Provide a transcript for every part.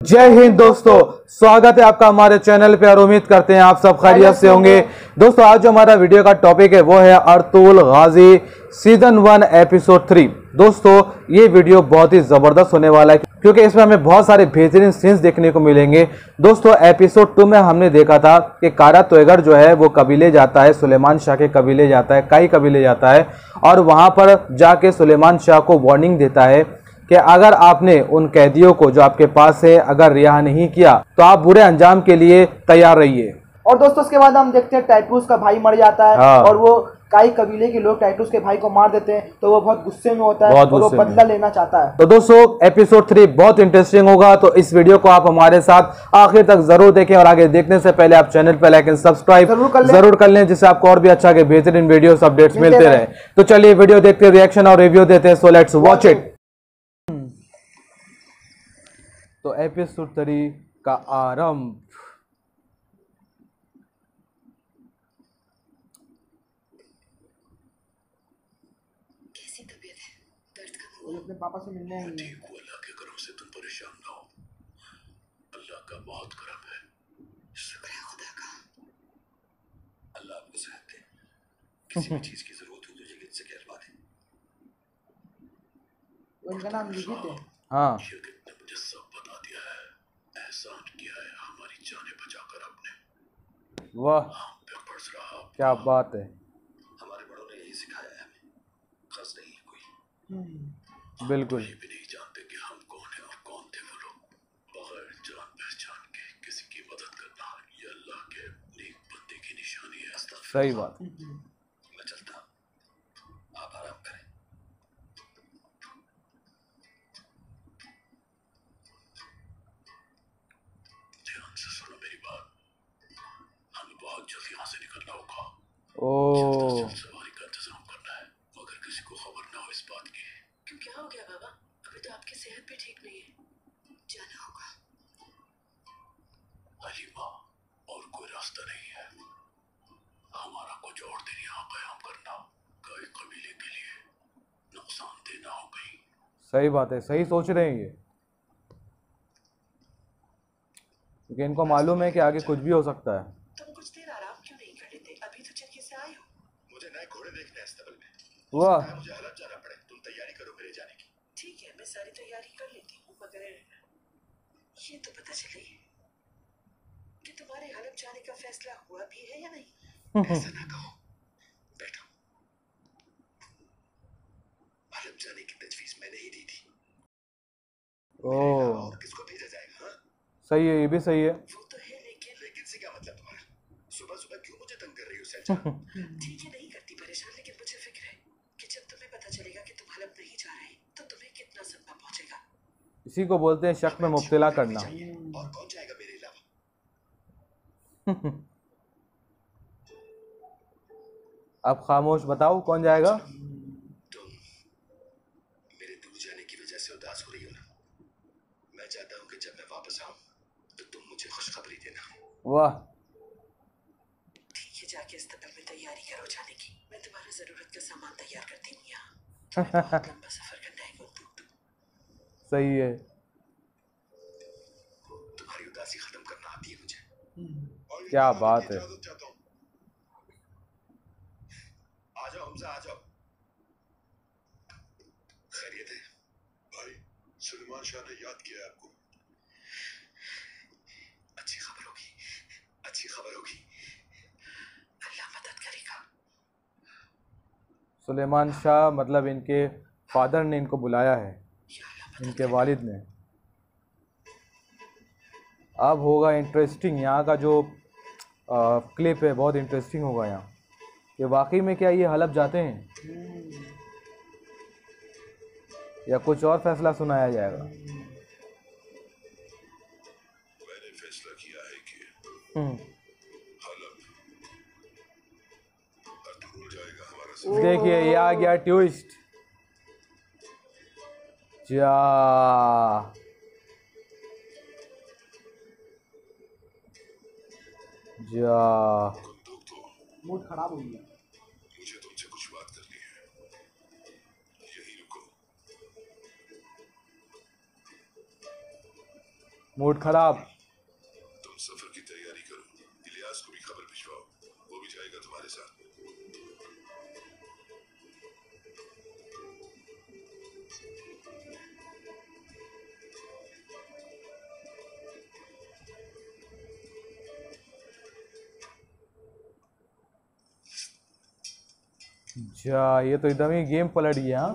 जय हिंद दोस्तों, स्वागत है आपका हमारे चैनल पे और उम्मीद करते हैं आप सब खैरियत से होंगे। दोस्तों, आज जो हमारा वीडियो का टॉपिक है वो है Ertugrul Ghazi season one episode three दोस्तों, ये वीडियो बहुत ही ज़बरदस्त होने वाला है क्योंकि इसमें हमें बहुत सारे बेहतरीन सीन्स देखने को मिलेंगे। दोस्तों एपिसोड टू में हमने देखा था कि कारा तोयगर जो है, वो कबीले जाता है, सुलेमान शाह के कबीले जाता है, कई कबीले जाता है और वहाँ पर जाके सुलेमान शाह को वार्निंग देता है कि अगर आपने उन कैदियों को जो आपके पास है अगर रिहा नहीं किया तो आप बुरे अंजाम के लिए तैयार रहिए। और दोस्तों उसके बाद हम देखते हैं टाइटूस का भाई मर जाता है हाँ। और वो कई कबीले के लोग टाइटूस के भाई को मार देते हैं तो वो बहुत गुस्से में होता है और वो बदला लेना चाहता है। तो दोस्तों एपिसोड थ्री बहुत इंटरेस्टिंग होगा तो इस वीडियो को आप हमारे साथ आखिर तक ज़रूर देखें और आगे देखने से पहले आप चैनल पर लाइक एंड सब्सक्राइब ज़रूर कर लें। ज़रूर कर लें जिससे आपको और भी अच्छा के बेहतरीन वीडियो अपडेट्स मिलते मिलते रहे। तो चलिए वीडियो देखते रिएक्शन और रिव्यू देते हैं सो लेट्स वॉच इट तो एपिसोड थ्री का आरंभ। कैसी तबीयत है? दर्द कम वो अपने पापा से मिलने आई ठीक हूँ अल्लाह के करम से तुम परेशान ना हो। अल्लाह का बहुत करम है। शुक्र है खुदा का। अल्लाह आपको सेहत दे किसी भी चीज़ की ज़रूरत हो तो जल्दी से कहलवा दे वो इनका नाम लिखित है हाँ यकीन ने मुझे सब बता दिया है एहसान किया है। हमारी जानें बचाकर आपने वाह। हम पे बरस रहा क्या बात है। हमारे बड़ों ने यही सिखाया है हमें। खस नहीं है कोई। हम्म। बिल्कुल। ये भी नहीं जानते कि हम कौन है और कौन थे वो लोग। बगैर जान पहचान के किसी की मदद करना ये अल्लाह के नेक बंदे की निशानी है। सही बात मैं चलता हूँ। आप आराम करें ध्यान से सुनो मेरी बात हमें बहुत जल्द यहाँ से निकलना होगा गई सही बात है, सही सोच रहे हैं ये। क्योंकि इनको मालूम है कि आगे कुछ भी हो सकता है तुम कुछ देर आराम क्यों नहीं कर लेते अभी तो चरखी से आए हो मुझे नए घोड़े देखने हैं अस्तबल में वाह। मुझे हलफ जाना पड़े तुम तैयारी करो मेरे जाने की। ठीक है मैं सारी तैयारी कर लेती हूँ मगर ये तो पता चले कि तुम्हारे हलफ जाने का फैसला हुआ भी है या नहीं? ऐसा ना कहो। बैठो। हलफ जाने की तजवीज मैंने ही दी थी। ओ। और किसको भेजा जाएगा हाँ? सही है ये भी सही है। वो तो है लेकिन लेकिन से क्या मतलब तुम्हारा। सुबह सुबह क्यों मुझे तंग कर रही हो सैलजा ठीक है नहीं करती परेशान लेकिन मुझे फ़िक्र है कि जब तुम्हें पता चलेगा कि तुम हलफ नहीं जा रहे तो तुम्हें कितना सदमा पहुंचेगा इसी को बोलते हैं शक में मुब्तला करना। और कौन जाएगा मेरे अलावा अब खामोश बताओ कौन जाएगा? मेरे दूर जाने की वजह से उदास हो रही हो ना मैं चाहता हूँ कि जब मैं वापस आऊँ तो तुम मुझे खुशखबरी देना वाह। ठीक है जाके इस्तबल में तैयारी करो जाने की मैं तुम्हारा ज़रूरत का सामान तैयार करती हूँ यहाँ तुम्हें बहुत लंबा सफ़र करना है गुलदूत सही है। तुम्हारी उदासी खत्म करना आती है मुझे। क्या बात है। आ जाओ हमसे आ जाओ। खैरियत है। भाई सुलेमान शाह ने याद किया आपको। अच्छी खबर होगी। अच्छी खबर होगी। अल्लाह मदद करेगा। सुलेमान शाह मतलब इनके फादर ने इनको बुलाया है। इनके वालिद ने। अब होगा इंटरेस्टिंग यहाँ का जो आ, क्लिप है बहुत इंटरेस्टिंग होगा यहाँ। कि वाकई में क्या ये हलफ जाते हैं? या कुछ और फैसला सुनाया जाएगा? मैंने फैसला किया है कि हम्म, देखिए ये आ गया ट्विस्ट जा जा मूड खराब हो गया। मुझे तुमसे कुछ बात करनी है। यही रुको। मूड खराब। जा ये तो एकदम ही गेम पलट गया हाँ?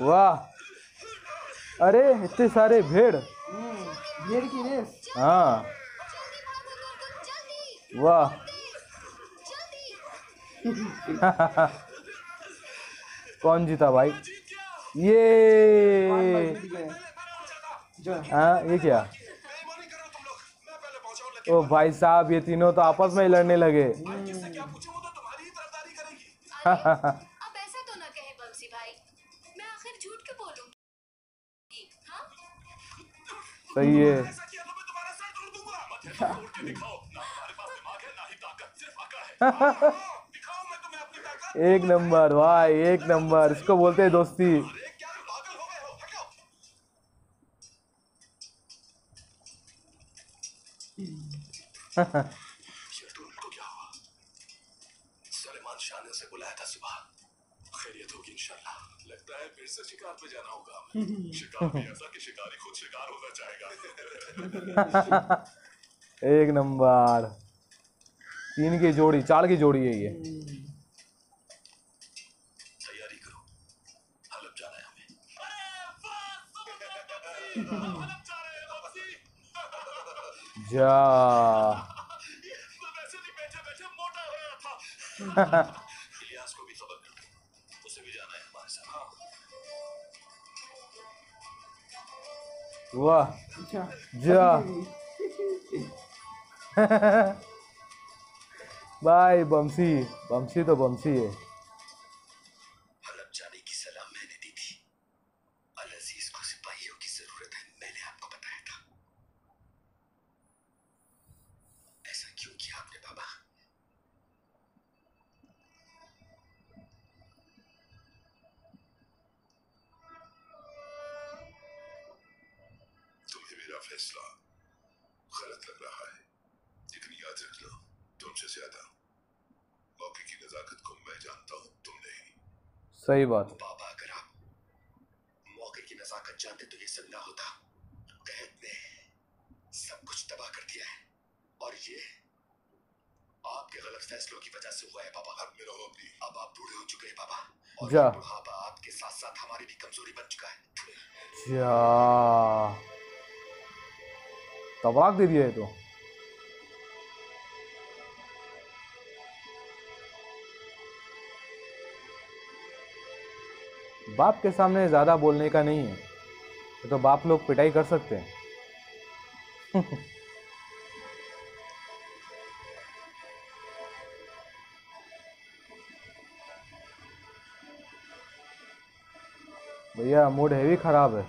वाह। अरे इतने सारे भेड़। भेड़ की रेस। हाँ। वाह। कौन जीता भाई? ये। हाँ ये क्या बेईमानी कर रहे हो तुम लोग मैं पहले ओ भाई साहब ये तीनों तो आपस में ही लड़ने लगे। तो ही तरफदारी करेगी अब ऐसा तो ना कहे बंसी भाई। मैं आखिर झूठ क्यों बोलूँगी सही है। तो एक नंबर भाई एक नंबर इसको बोलते हैं दोस्ती अरे क्या पागल हो गए हो हटो शेरटून को क्या हुआ सलेमान शाह ने उसे बुलाया था सुबह खैरियत होगी इंशाल्लाह लगता है फिर से शिकार पे जाना होगा। शिकार ऐसा कि शिकारी खुद शिकार होना चाहेगा एक नंबर तीन की जोड़ी, चार की जोड़ी है ये तैयारी करो हलब जाना है हमें जा इलियास को भी खबर कर उसे भी। जाना है हमारे साथ वाह अच्छा जा बाय बमसी। बमसी तो बमसी है। सही बात। बाबा अगर आप मौके की नजाकत जानते तो ये सब ना होता। कहत ने सब कुछ तबाह कर दिया है। और ये आपके गलत फैसलों की वजह से हुआ है बाबा। अब मेरा अपनी। अब आप बूढ़े हो चुके हैं बाबा। और जा। बुढ़ापा आपके साथ साथ हमारी भी कमज़ोरी बन चुका है। जा। तबाक दे दिया है तो। बाप के सामने ज़्यादा बोलने का नहीं है। ये तो बाप लोग पिटाई कर सकते हैं। भैया मूड हैवी खराब है।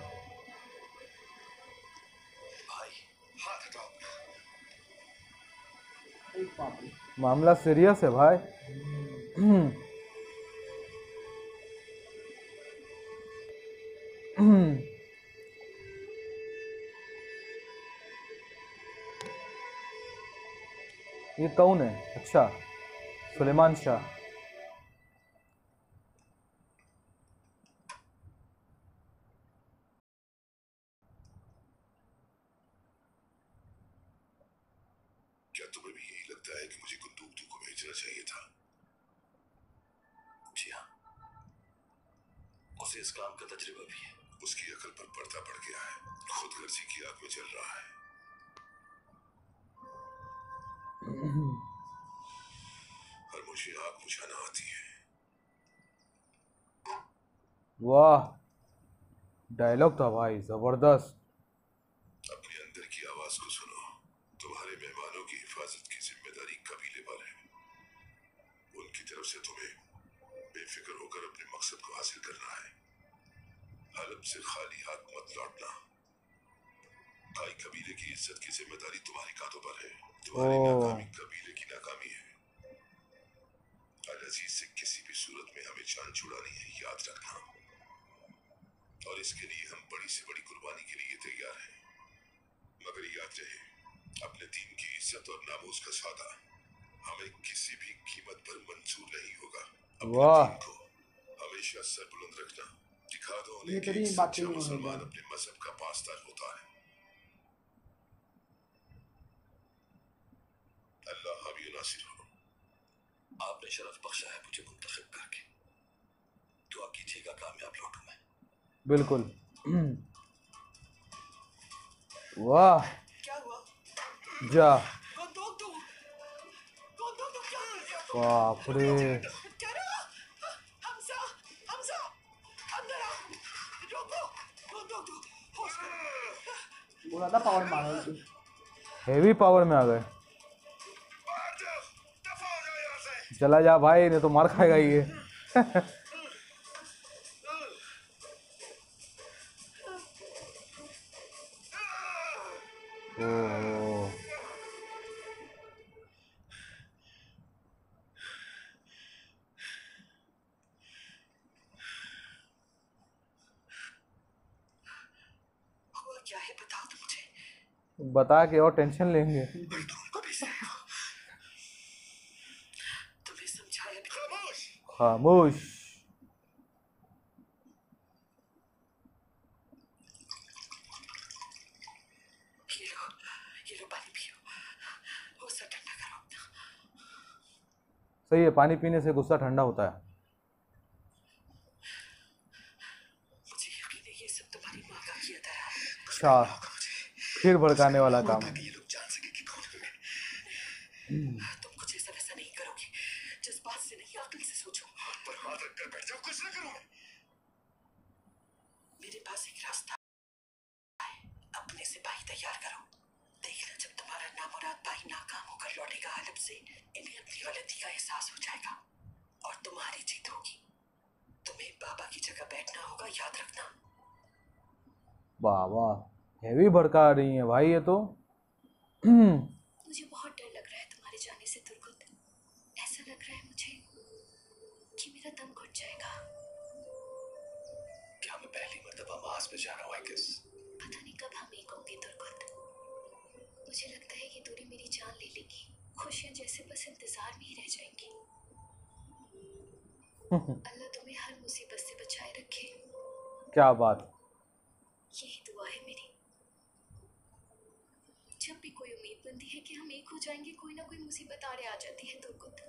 मामला सीरियस है भाई। ये कौन है? अच्छा सुलेमान शाह क्या तुम्हें भी यही लगता है कि मुझे कुंदूक को भेजना चाहिए था जी हाँ उसे इस काम का तजुर्बा भी है उसकी अकल पर पर्दा पड़ गया है खुद गर्जी की आग में चल रहा है और मुझे आग बुझाना आती है। वाह डायलॉग था भाई ज़बरदस्त। अपने अंदर की आवाज़ को सुनो तुम्हारे मेहमानों की हिफाजत की ज़िम्मेदारी कबीले पर है। उनकी तरफ़ से तुम्हें बेफिक्र होकर अपने मकसद को हासिल करना है। हलब से खाली हाथ मत लौटना। भाई कबीले की इज़्ज़त की ज़िम्मेदारी तुम्हारी कांधों पर है। तुम्हारी। नाकामी कबीले की नाकामी है। अल अज़ीज़ से किसी भी सूरत में हमें जान छुड़ानी है याद रखना। और इसके लिए हम बड़ी से बड़ी कुर्बानी के लिए तैयार हैं। मगर याद रहे अपने दीन की इज़्ज़त और नामोज का सौदा हमें किसी भी कीमत पर मंजूर नहीं होगा। वाह। को हमेशा सर बुलंद रखना। दिखा दो उन्हें कि बात सच्चा मुसलमान अपने मज़हब का पासदार होता है। अल्लाह नासिर हो आपने शरफ बख्शा है मुझे मुंतखब करके दुआ कीजिएगा कामयाब लौटूं मैं बिल्कुल वाह क्या हुआ जा बाप रे बोला था पावर हेवी पावर में आ गए चला जा भाई नहीं तो मार खाएगा ये। तो बता के और टेंशन लेंगे अभी से तुम्हें समझाया भी खामोश सही है, पानी पीने से गुस्सा ठंडा होता है। अच्छा फिर भड़काने वाला काम ताकि ये लोग जान सके कि कौन हूँ मैं तुम कुछ ऐसा वैसा नहीं करोगे जिस बात से नहीं अकल से सोचो पर हाथ रख कर बैठ जाओ कुछ ना करूँ मैं मेरे पास एक रास्ता है अपने सिपाही तैयार करो देखना जब तुम्हारा नामुराद भाई नाकाम होकर लौटेगा हलब से इन्हें अपनी गलती का एहसास हो जाएगा और तुम्हारी जीत होगी। तुम्हें बाबा की जगह बैठना होगा याद रखना। वाह वाह हैवी भड़का रही है भाई ये तो। मुझे बहुत डर लग रहा है तुम्हारे जाने से दुर्गुत ऐसा लग रहा है मुझे कि मेरा दम घुट जाएगा। क्या मैं पहली मर्तबा मास में जा रहा हूँ किस पता नहीं कब हम एक होंगे दुर्गुत मुझे लगता है ये दूरी मेरी जान ले लेगी। खुशियाँ जैसे बस इंतज़ार में ही रह जाएँगी। अल्लाह तुम्हें हर मुसीबत से बचाए रखे। क्या बात यही दुआ है मेरी। जब भी कोई उम्मीद बनती है कि हम एक हो जाएँगे कोई ना कोई मुसीबत आड़े आ जाती है दुर्गुत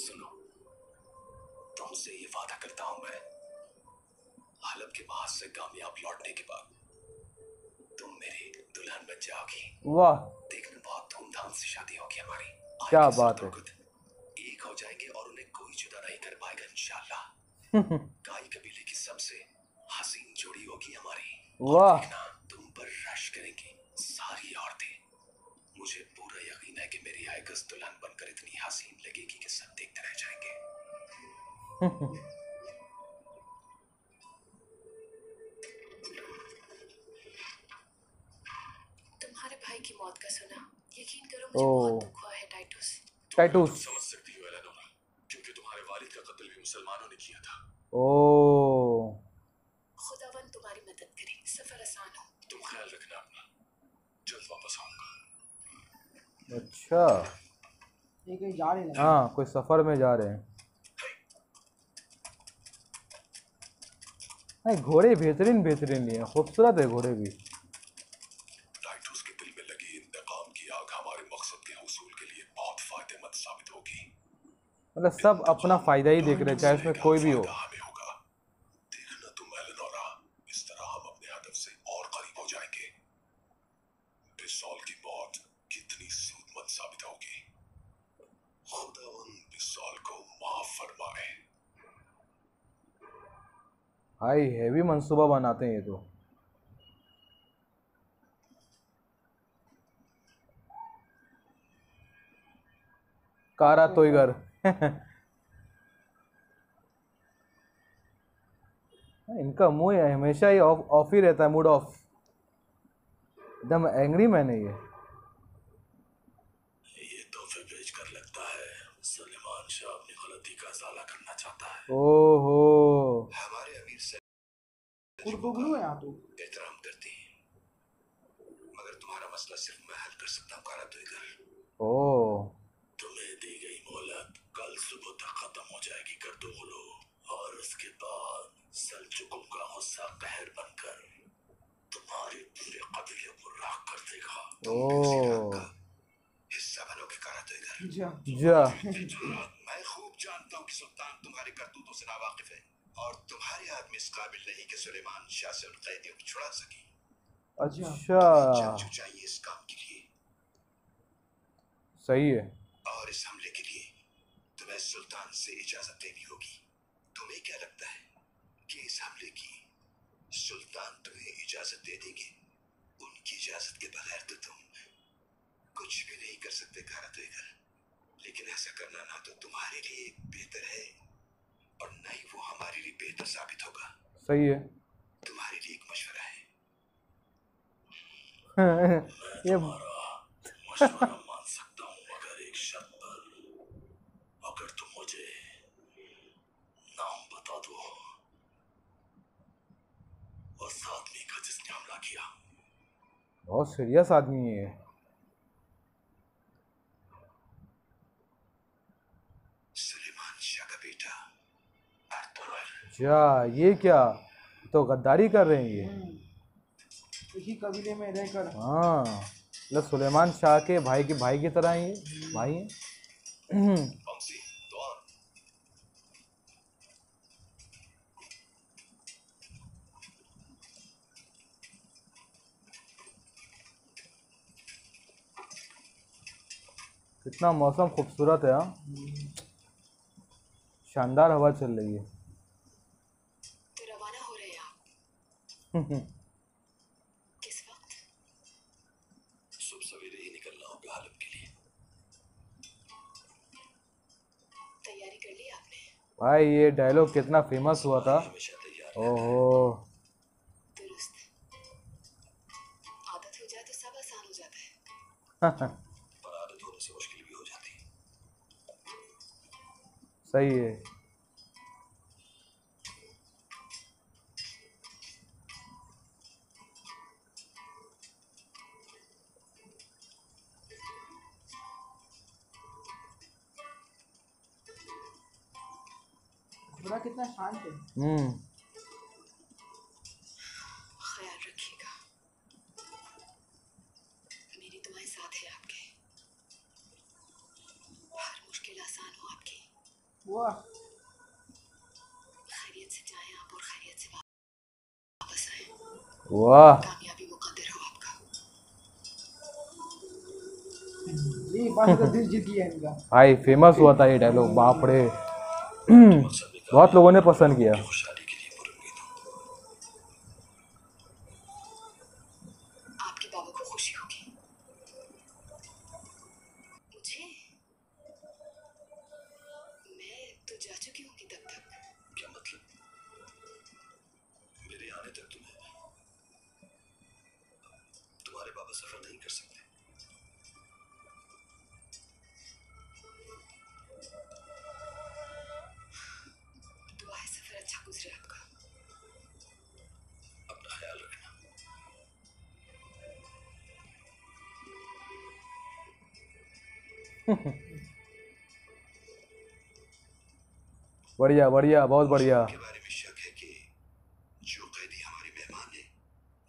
सुनो तुमसे ये वादा करता हूँ मैं। हलब के बाद से कामयाब लौटने के बाद। मेरी दुल्हन बन जाओगी। वाह। देखना बहुत धूमधाम से शादी होगी हमारी। क्या बात है। एक हो जाएँगे और उन्हें कोई जुदा नहीं कर पाएगा इंशाल्लाह। गाय कबीले की सबसे हसीन जोड़ी होगी हमारी। वाह। तुम पर रश करेंगी सारी औरतें। मुझे पूरा यकीन है कि मेरी आयकस दुल्हन बनकर इतनी हसीन लगेगी कि सब देखते रह जाएँगे। मुझे बहुत दुख हुआ है टाइटूस टैटूस समझ सकती हो एलेनोरा क्योंकि तुम्हारे वालिद का कत्ल भी मुसलमानों ने किया था। ओ खुदावन तुम्हारी मदद करे। सफ़र आसान हो। तुम ख्याल रखना अपना। जल्द वापस आऊँगा। अच्छा। ये कहीं जा रही है? हाँ कोई सफ़र में जा रहे हैं। नहीं घोड़े बेहतरीन बेहतरीन ही है। खूबसूरत है घोड़े भी। मतलब सब अपना फ़ायदा ही देख रहे हैं चाहे उसमें कोई भी हो। हो भाई हैवी मंसूबा बनाते हैं ये तो। कारा तोईगर इनका मुँह है हमेशा ही ऑफ़ ऑफ़ ही रहता है मूड ऑफ़ एकदम एंग्री मैन है ये। ये तोहफे भेज कर लगता है। सलेमान शाह अपनी गलती का इजाला करना चाहता है। ओहो। हमारे अमीर से कुर्दुगलू है तो। एहतराम करती हैं। मगर तुम्हारा मसला सिर्फ़ मैं हल कर सकता हूँ कारा दुईगर ओ तुम्हें उसके बाद सलचुकों का गुस्सा कहर बनकर तुम्हारे पूरे कबीले को राख कर देगा। तुम हिस्सा बनोगे कारा दुईगर जा। जा। मैं खूब जानता हूँ कि सुल्तान तुम्हारे करतूतों से नावाकिफ है और तुम्हारे आदमी इस काबिल नहीं कि सुलेमान शाह से उन कैदियों को छुड़ा सके। अच्छा। चाहिए इस काम के लिए। सही है। और इस हमले के लिए तुम्हें सुल्तान से इजाज़त देनी होगी। तुम्हें क्या लगता है कि इस हमले की सुल्तान तुम्हें इजाज़त दे देंगे? उनकी इजाज़त के बगैर तो तुम कुछ भी नहीं कर सकते कारा देकर लेकिन ऐसा करना ना तो तुम्हारे लिए बेहतर है और न ही वो हमारे लिए बेहतर साबित होगा। सही है। तुम्हारे लिए एक मशवरा है। ये मशवरा मान सकता हूँ मगर एक शर्त पर अगर तुम मुझे नाम बता दो उस आदमी का जिसने हमला किया बहुत सीरियस आदमी है ये। सुलेमान शाह का बेटा अरतुगरुल जा ये क्या? तो गद्दारी कर रहे हैं ये। एक ही कबीले में रहकर। हाँ मतलब सुलेमान शाह के भाई के भाई की तरह ही ये भाई हैं बंसी दुआन कितना मौसम खूबसूरत है हाँ। शानदार हवा चल रही है। तो रवाना हो रहे हैं आप। किस वक्त? सुबह सवेरे ही निकलना होगा हलफ के लिए। तैयारी कर ली आपने? भाई ये डायलॉग कितना फ़ेमस हुआ था। ओहो। आदत हो जाए तो सब आसान हो जाता है। से मुश्किल भी हो जाती है। सही है। कितना शांत है। हम्म ख्याल रखिएगा मेरी दुआएँ साथ है आपके हर मुश्किल आसान हो आपकी वाह खैरियत से जाएँ आप और खैरियत से वापस आए वाह कामयाबी मुकद्दर हो आपका ये बात का दिल जीत गया वाह भाई फ़ेमस हुआ था ये डायलॉग बाप रे। बहुत लोगों ने पसंद किया। बढ़िया बढ़िया बहुत बढ़िया के बारे में शक है कि जो कैदी हमारे मेहमान है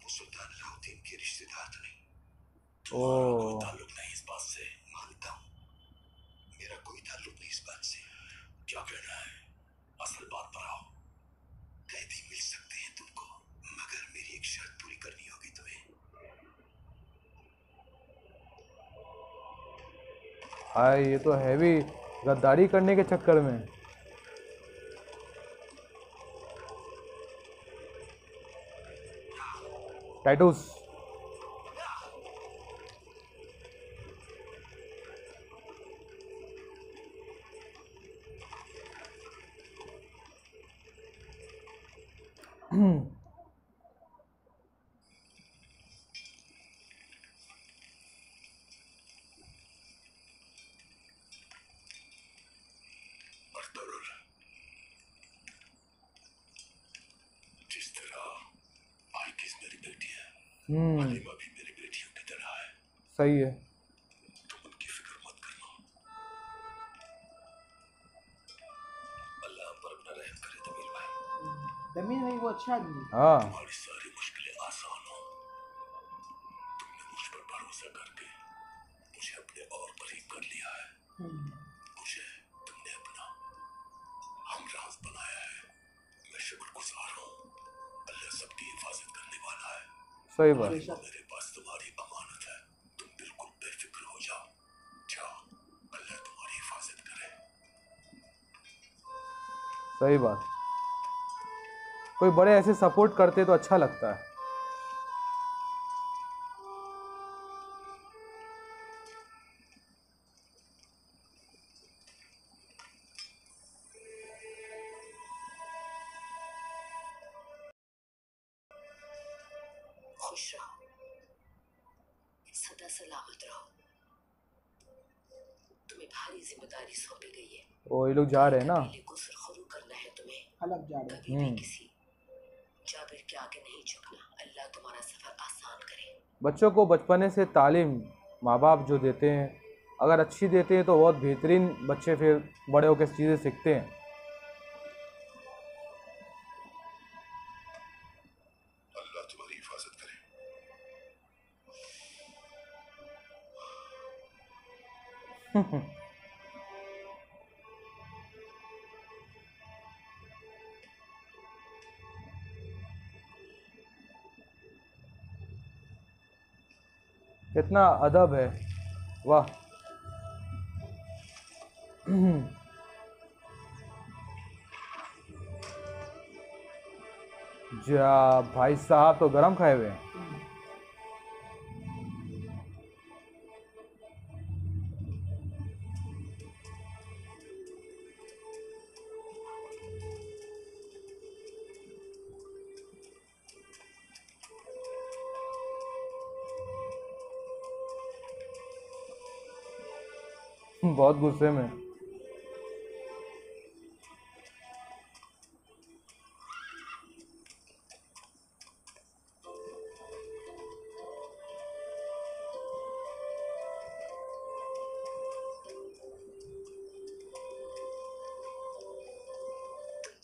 वो सुल्तान अलाउद्दीन के रिश्तेदार तो नहीं ओ कोई ताल्लुक नहीं इस बात से मानता हूँ मेरा कोई ताल्लुक नहीं इस बात से क्या कहना है असल बात पर आओ कैदी मिल सकते हैं तुमको मगर मेरी एक शर्त पूरी करनी होगी तुम्हें भाई ये तो हैवी गद्दारी करने के चक्कर में। टाइटूस अरतुगरुल हम्म हलीमा भी मेरी बेटियों की तरह है। सही है। तुम उनकी फ़िक्र मत करना। अल्लाह हम पर अपना रहम करे तमीर भाई। ज़मीन भाई वो अच्छा आदमी है। सही बात। मेरे पास तुम्हारी अमानत है। तुम बिल्कुल बेफिक्र हो जाओ। जाओ अल्लाह तुम्हारी हिफाजत करे। सही बात। कोई बड़े ऐसे सपोर्ट करते तो अच्छा लगता है। ये लोग जा रहे हैं ना। पहले को सुरखरू करना है तुम्हें। अलग जा रहे हैं। कभी भी किसी जाबिर के आगे नहीं झुकना। अल्लाह तुम्हारा सफ़र आसान करे। बच्चों को बचपने से तालीम माँ बाप जो देते हैं अगर अच्छी देते हैं तो बहुत बेहतरीन बच्चे फिर बड़े होकर चीज़ें सीखते हैं। अल्लाह कितना अदब है। वाह। जा भाई साहब तो गरम खाए हुए हैं। बहुत गुस्से में।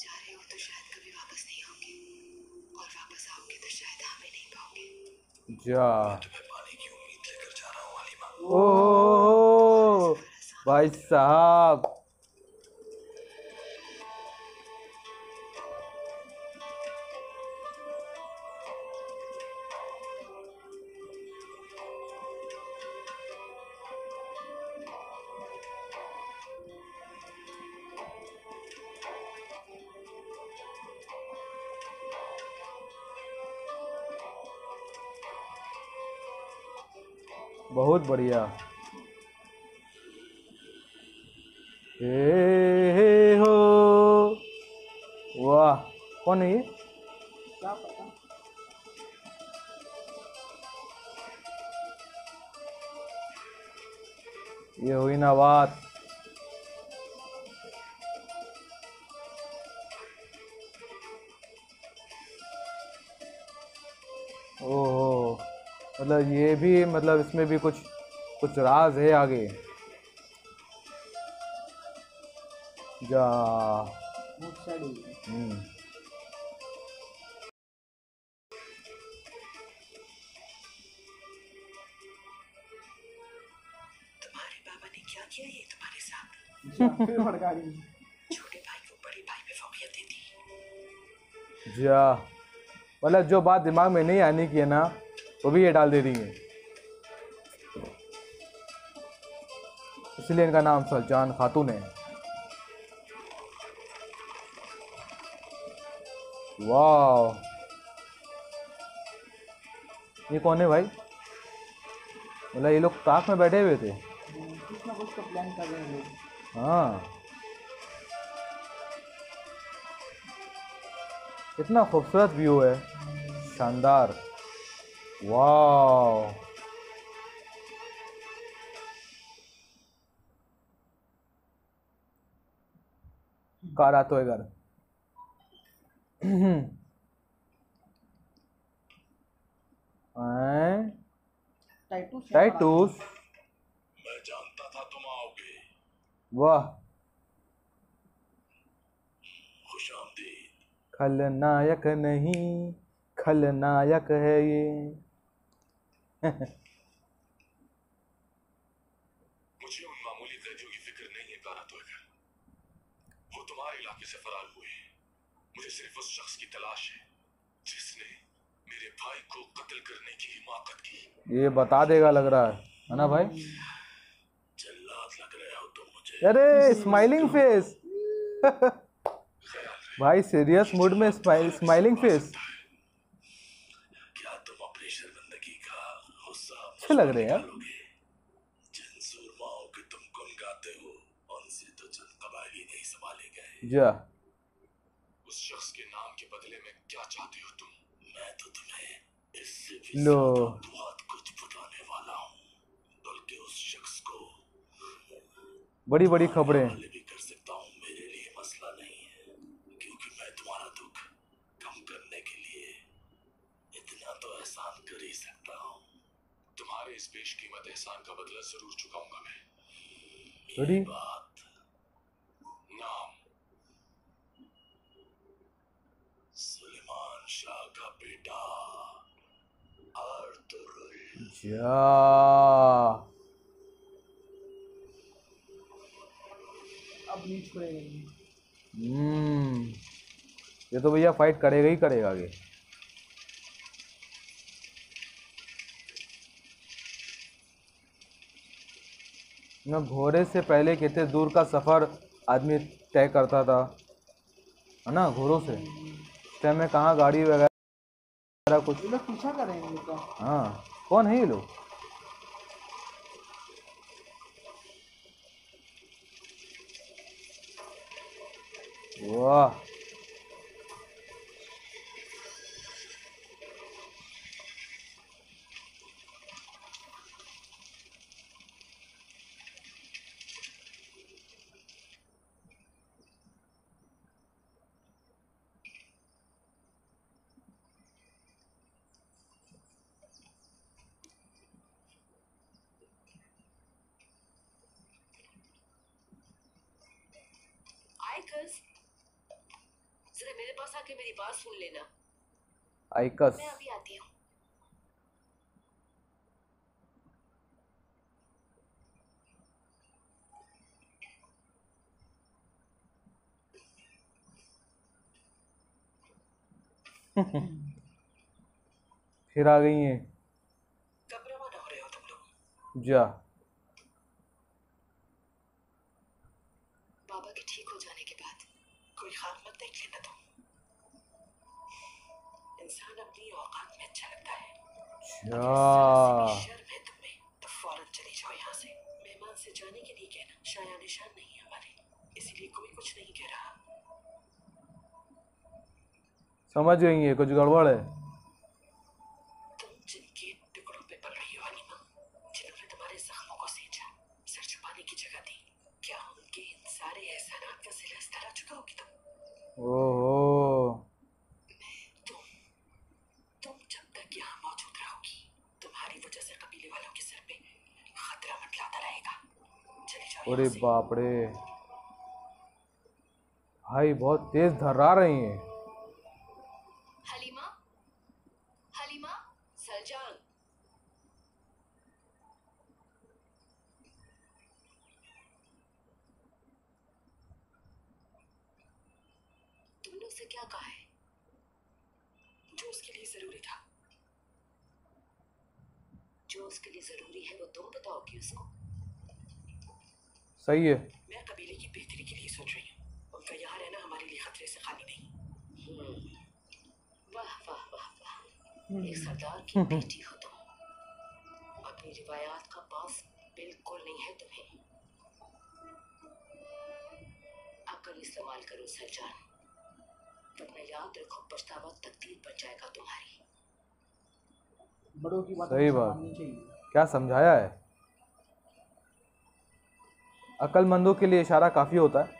जा रहे तो शायद कभी वापस नहीं आओगे। और वापस आओगे तो शायद नहीं पाओगे। तुम्हें पाने की उम्मीद लेकर जा रहा हूँ हलीमा ओ भाई साहब। बहुत बढ़िया। मतलब इसमें भी कुछ कुछ राज है आगे। जा। हम्म। तुम्हारे बाबा ने क्या किया ये तुम्हारे साथ जा, फिर भड़का रही है। छोटे भाई को बड़े भाई पे फौकियत दे दी जा। मतलब जो बात दिमाग में नहीं आने की है ना वो भी ये डाल दे रही है। इसलिए इनका नाम सलजान खातून है। वाह ये कौन है भाई? बोला, ये लोग ताक में बैठे हुए थे। हैं। कितना खूबसूरत व्यू है। शानदार। वाह कार आतो है घर। टाइटूस टाइटूस मैं जानता था तुम आओगे। वाह। खलनायक नहीं खलनायक है ये मुझे उन मामूली कैदियों की फ़िक्र नहीं है कारा तो वो इलाके से फरार हुए हैं। मुझे सिर्फ़ उस शख्स की तलाश है जिसने मेरे भाई को कत्ल करने की हिमाकत की। ये बता देगा लग रहा है है ना भाई? जल्लाद लग रहे हो तुम मुझे। अरे स्माइलिंग फेस भाई सीरियस मूड में स्माइलिंग फेस क्या तुम अपनी शर्मिंदगी का गुस्सा अच्छे लग रहे हैं जा। उस शख्स के नाम के बदले में क्या चाहते हो तुम? मैं तो तुम्हें इससे भी लो। बहुत कुछ बताने वाला हूँ बल्कि उस शख्स को बड़ी बड़ी खबरें। भी कर सकता हूँ मेरे लिए मसला नहीं है क्योंकि मैं तुम्हारा दुख कम करने के लिए इतना तो एहसान कर ही सकता हूँ। तुम्हारे इस बेशकीमत एहसान का बदला ज़रूर चुकाऊँगा मैं। बात नाम सुलेमान शाह का बेटा आर्तुरुल जा अब नहीं छोड़ेंगे हम्म। ये तो भैया फाइट करेगा ही करेगा आगे। ना घोड़े से पहले कितने दूर का सफ़र आदमी तय करता था है ना घोड़ों से? टाइम में कहाँ गाड़ी वगैरह कुछ लोग पीछा कर रहे हाँ। कौन है ये लोग वाह आए कस जरा मेरे पास आके मेरी बात सुन लेना आइकस। मैं अभी आती हूँ। फिर आ गई हैं। जा बाबा के ठीक हो जाने के बाद कोई ख्वाब मत देख लेना तुम इंसान अपनी औकात में अच्छा। लगता है कुछ समझ गई है, कुछ गड़बड़ है? तुम जिनके टुकड़ों पे पल रही हो हनीमा जिन्होंने तुम्हारे जख्मों को सींचा सर छुपाने की जगह दी क्या उनके इन सारे एहसानात का तुम ओहो तुम तुम जब तक यहाँ मौजूद रहोगी तुम्हारी वजह से कबीले वालों के सर पे खतरा मंडलाता रहेगा चली जाओ अरे बाप रे भाई, बहुत तेज धर्रा रही हैं। तुमने क्या कहा है? जो उसके लिए ज़रूरी था। जो उसके लिए ज़रूरी है, वो तुम बताओगी उसको। सही है। मैं कबीले की बेहतरी के लिए सोच रही हूँ। उनका यहाँ रहना हमारे लिए खतरे से खाली नहीं। हम्म। वाह वाह वाह वाह। एक सरदार की बेटी हो तुम। अपनी रिवायात का पास बिल्कुल नहीं है तुम्हें। अकल इस्तेमाल करो सरजान। वरना याद रखो पछतावा तकदीर बन जाएगा तुम्हारी। बड़ों की बात सही बात। क्या समझाया है? अक्लमंदों के लिए इशारा काफ़ी होता है।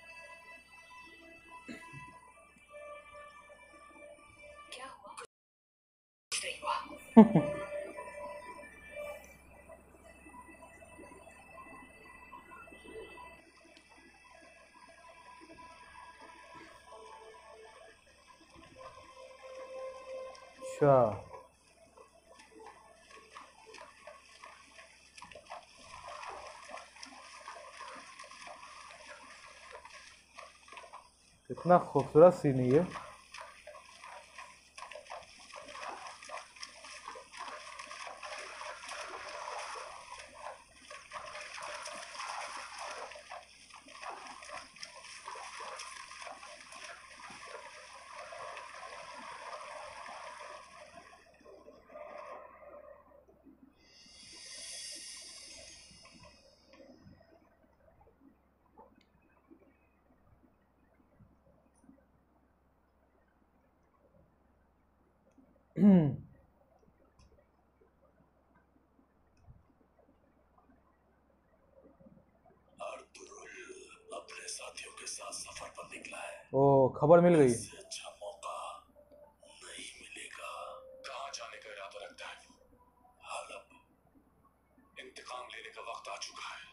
कितना खूबसूरत सीन है ये। अपने साथियों के साथ सफ़र पर निकला है ओ, खबर मिल गई। अच्छा मौका नहीं मिलेगा। कहाँ जाने का इरादा रखता है? इंतकाम लेने का वक्त आ चुका है,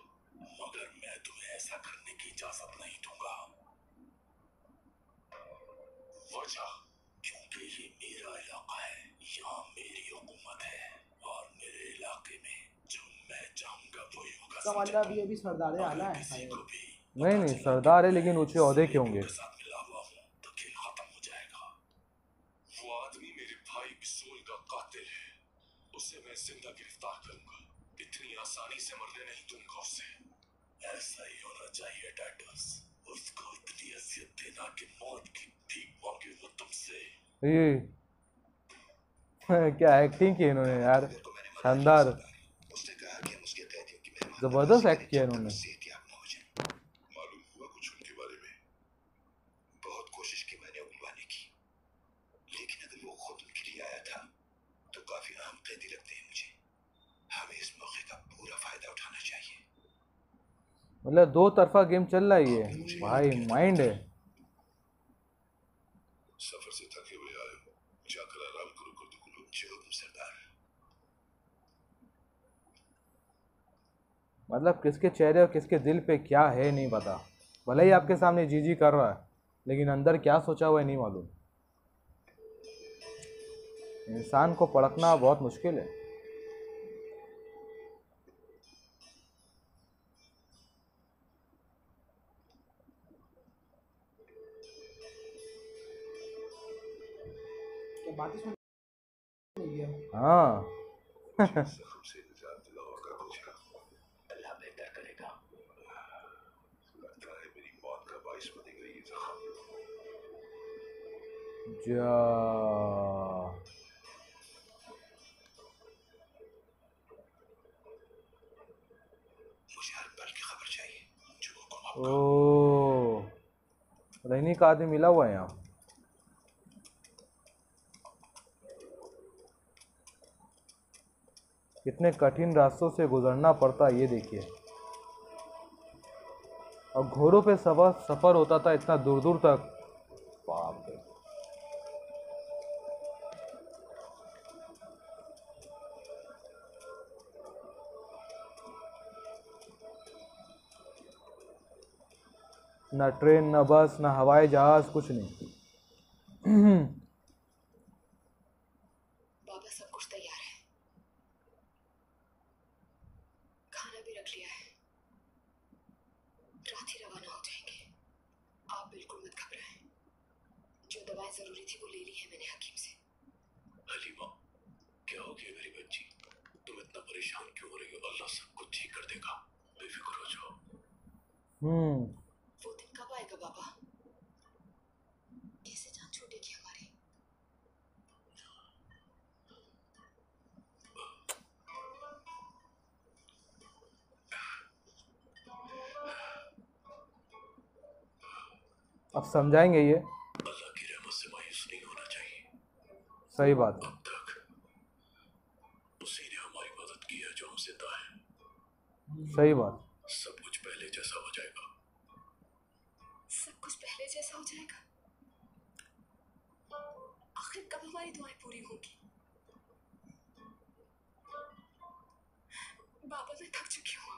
मगर मैं तुम्हें ऐसा करने की इजाज़त नहीं दूँगा। वजह क्योंकि ये मेरा इलाका है यहाँ मेरी हुकूमत है? और मेरे इलाके में जो मैं चाहूँगा वही होगा इसका मतलब ये भी सरदार आला है नहीं नहीं सरदार है लेकिन ऊँचे अहदे के होंगे। हूँ तो खेल खत्म जाएगा। वो आदमी मेरे भाई बिसोल का कातिल उसे मैं ज़िंदा गिरफ़्तार करूँगा। इतनी आसानी से मरने नहीं दूँगा उसे। ऐसा ही होना चाहिए टाइटस उसको इतनी अजियत देना कि मौत की भीख मांगे वो तुमसे। ये क्या एक्टिंग की इन्होंने यार? शानदार। ज़बरदस्त एक्ट किया इन्होंने। मतलब दो तरफा गेम चल रहा है ये। भाई माइंड है सफ़र से थके हुए आए हो जाकर आराम करो गुर्दुकुलो जो हुक्म सरदार मतलब किसके चेहरे और किसके दिल पे क्या है नहीं पता। भले ही आपके सामने जी जी कर रहा है लेकिन अंदर क्या सोचा हुआ है नहीं मालूम। इंसान को पड़कना बहुत मुश्किल है? है। जा। ओ रहने का आदमी मिला हुआ है यहाँ। कितने कठिन रास्तों से गुजरना पड़ता है ये देखिए। और घोड़ों पे सफ़र सफ़र होता था इतना दूर दूर तक। ना ट्रेन ना बस ना हवाई जहाज़ कुछ नहीं बाबा सब कुछ तैयार है खाना भी रख लिया है रात ही रवाना हो जाएँगे आप बिल्कुल मत घबराएँ जो दवाएँ ज़रूरी थी वो ले ली है मैंने हकीम से हलीमा क्या हो गया मेरी बच्ची तुम इतना परेशान क्यों हो रही हो अल्लाह सब कुछ ठीक कर देगा बेफिक्र हो जाओ हम्म वो दिन कब आएगा बाबा कैसे जान छूटेगी हमारी अब समझाएँगे ये? अल्लाह की रहमत से मायूस नहीं होना चाहिए। सही बात है। अब तक उसी ने हमारी मदद की है जो हम ज़िंदा है। सही बात। सब कुछ पहले जैसा हो जाएगा। सब कुछ पहले जैसा हो जाएगा? आखिर कब हमारी दुआएँ पूरी होंगी? बाबा मैं थक चुकी हूँ।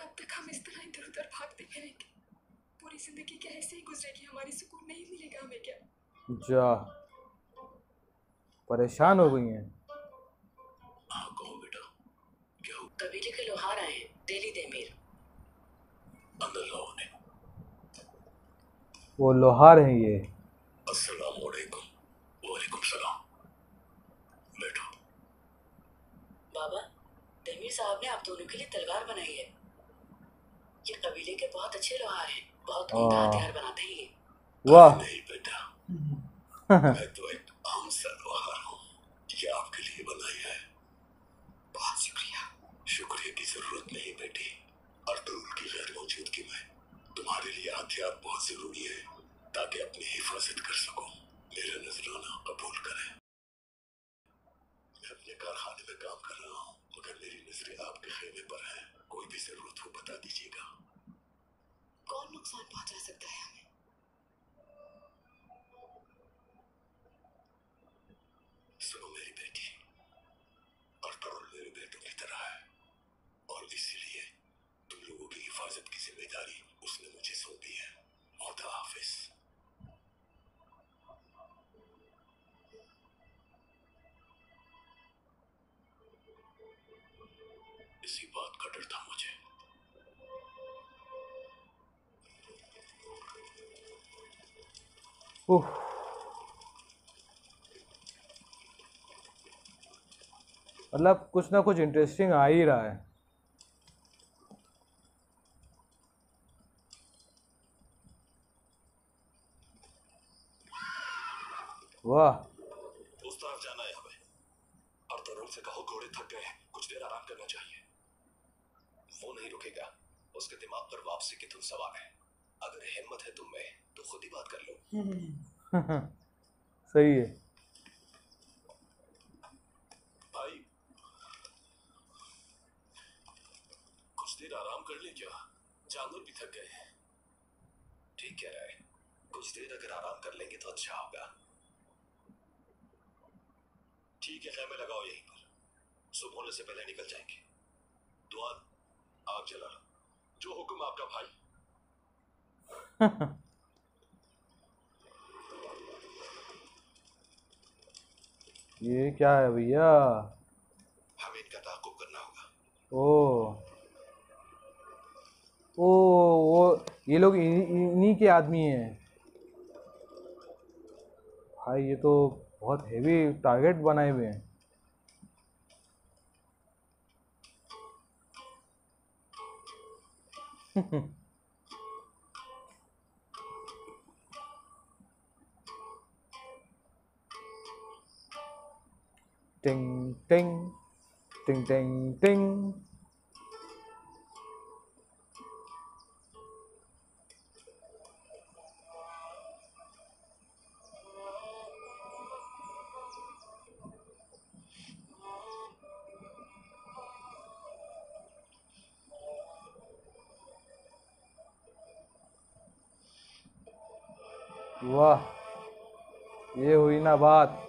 कब तक हम इस तरह इधर उधर भागते फिरेंगे? पूरी ज़िंदगी क्या ऐसे ही गुजरेगी हमारी सुकून नहीं मिलेगा हमें क्या? जा। परेशान हो गई हैं। बेटा क्या कबीले के लोहार आए हैं दिल्ली देमीर अंदर लाओ उन्हें। वो लोहार हैं ये। अस्सलाम वालेकुम। वालेकुम सलाम। बैठो। बाबा देमीर साहब ने आप दोनों के लिए तलवार बनाई है। ये कबीले के बहुत अच्छे लोहार हैं। बहुत उम्दा। हथियार बनाते हैं वाह। नहीं बेटा। मैं तो एक आम सा हूँ। ये आपके लिए बनाई है। बहुत शुक्रिया। शुक्रिया की ज़रूरत नहीं बेटी। अर्तुल की गैर मौजूदगी में तुम्हारे लिए हथियार बहुत ज़रूरी है ताकि अपनी हिफाजत कर सको मेरा नजराना कबूल करें मैं अपने कारखाने में काम कर रहा हूँ मगर मेरी नज़रें आपके खेमे पर है कोई भी ज़रूरत हो बता दीजिएगा कौन नुकसान पहुँचा सकता है हमें सुनो मेरी बेटी और तरुण मेरे बेटों की तरह है और इसीलिए तुम लोगों की हिफाजत की ज़िम्मेदारी उसने मुझे सौंपी है खुदा हाफिज इसी बात का डर था मुझे मतलब कुछ ना कुछ इंटरेस्टिंग आ ही रहा है वाह उस तरफ़ जाना है हमें और तरुण से कहो घोड़े थक गए हैं, कुछ देर आराम करना चाहिए वो नहीं रुकेगा उसके दिमाग पर वापसी की धुन सवार है अगर हिम्मत है तुम में तो खुद ही बात कर लो सही है। भाई कुछ देर आराम कर ले क्या? जानवर भी थक गए ठीक कह रहा है। कुछ देर अगर आराम कर लेंगे तो अच्छा होगा। ठीक है खेमे लगाओ यहीं पर। सुबह होने से पहले निकल जाएँगे। दुआन आग जला लो। जो हुक्म आपका भाई। ये क्या है भैया? हमें इनका ताकुब करना होगा। ओ। ओ वो ये लोग इन्हीं इन्हीं के आदमी हैं। भाई ये तो बहुत हेवी टारगेट बनाए हुए हैं। टिंग टिंग टिंग टिंग टिंग वाह ये हुई ना बात।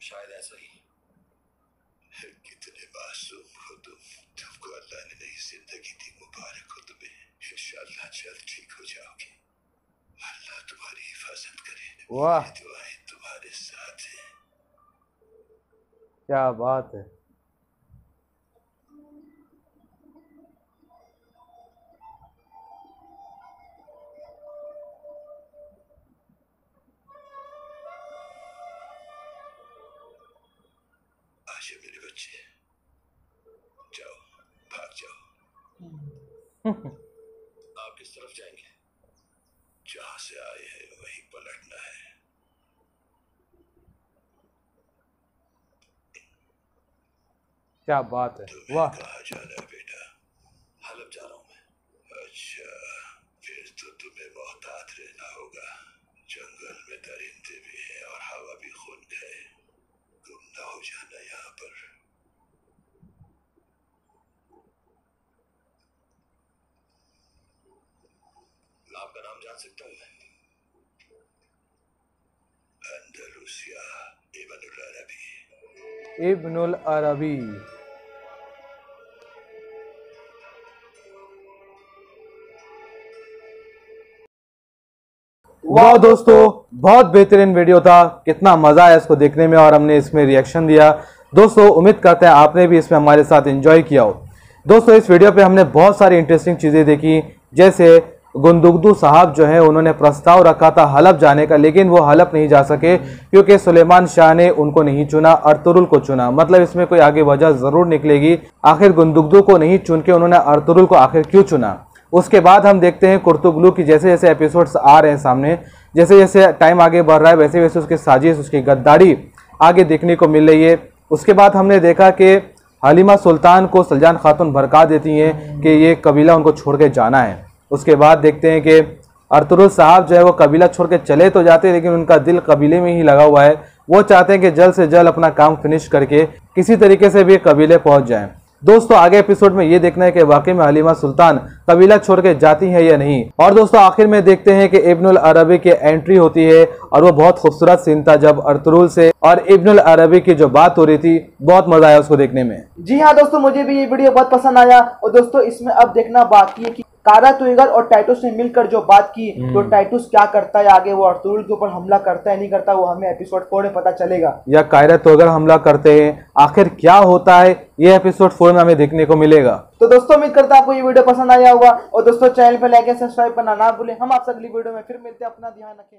शायद ऐसा ही कितने मासूम हो तुम तुमको अल्लाह ने नई ज़िंदगी दी मुबारक हो तुम्हें इंशाल्लाह जल्द ठीक हो जाओगे अल्लाह तुम्हारी हिफाजत करे वाह दुआएँ तुम्हारे साथ हैं क्या बात है आशा मेरे बच्चे जाओ भाग जाओ आप किस तरफ़ जाएँगे। जहाँ से आए हैं वहीं पलटना है। क्या बात है। वाह। कहा जाना है बेटा? हलब जा रहा हूँ मैं। अच्छा फिर तो तुम्हें मोहतात रहना होगा। जंगल में दरिंदे भी हैं और हवा भी खुंद है। गुम ना हो जाना यहाँ पर। आपका नाम जान सकता हूँ अंदलुसिया इब्न अरबी। इब्नुल अरबी। वाह दोस्तों, बहुत बेहतरीन वीडियो था। कितना मज़ा आया इसको देखने में और हमने इसमें रिएक्शन दिया। दोस्तों, उम्मीद करते हैं आपने भी इसमें हमारे साथ एंजॉय किया हो। दोस्तों, इस वीडियो पे हमने बहुत सारी इंटरेस्टिंग चीज़ें देखी, जैसे गुंदुगदू साहब जो है, उन्होंने प्रस्ताव रखा था हलफ जाने का, लेकिन वो हलफ नहीं जा सके, क्योंकि सुलेमान शाह ने उनको नहीं चुना अर्तुरुल को चुना। मतलब इसमें कोई आगे वजह ज़रूर निकलेगी। आखिर गुंदुगदू को नहीं चुन के उन्होंने अर्तुरुल को आखिर क्यों चुना? उसके बाद हम देखते हैं कुर्तुगलू की जैसे जैसे एपिसोड्स आ रहे हैं सामने जैसे जैसे टाइम आगे बढ़ रहा है वैसे वैसे उसकी साजिश, उसकी गद्दारी आगे देखने को मिल रही है। उसके बाद हमने देखा कि हलीमा सुल्तान को सलजान खातून भड़का देती हैं कि ये कबीला उनको छोड़ के जाना है। उसके बाद देखते हैं कि अर्तुरुल साहब जो है वो कबीला छोड़ के चले तो जाते लेकिन उनका दिल कबीले में ही लगा हुआ है। वो चाहते हैं कि जल्द से जल्द अपना काम फिनिश करके किसी तरीके से भी कबीले पहुँच जाएँ। दोस्तों, आगे एपिसोड में ये देखना है कि वाकई में हलीमा सुल्तान कबीला छोड़ के जाती है या नहीं। और दोस्तों, आखिर में देखते हैं कि इब्नुल अरबी की एंट्री होती है और वो बहुत खूबसूरत सीन था जब अर्तुरुल से और इब्नुल अरबी की जो बात हो रही थी बहुत मज़ा आया उसको देखने में। जी हाँ दोस्तों मुझे भी ये वीडियो बहुत पसंद आया। और दोस्तों इसमें अब देखना बाकी है कि कारा तुइगर और टाइटूस ने मिलकर जो बात की तो टाइटूस क्या करता है आगे? वो अर्तुरुल के ऊपर हमला करता है नहीं करता वो हमें एपिसोड फोर में पता चलेगा। या कायरत तो हमला करते हैं आखिर क्या होता है? ये एपिसोड फोर में हमें देखने को मिलेगा। तो दोस्तों उम्मीद करता आपको ये वीडियो पसंद आया होगा। और दोस्तों चैनल पर लाइक सब्सक्राइब करना ना भूलें। हम आपसे अगली वीडियो में फिर मिलते हैं। अपना ध्यान रखें।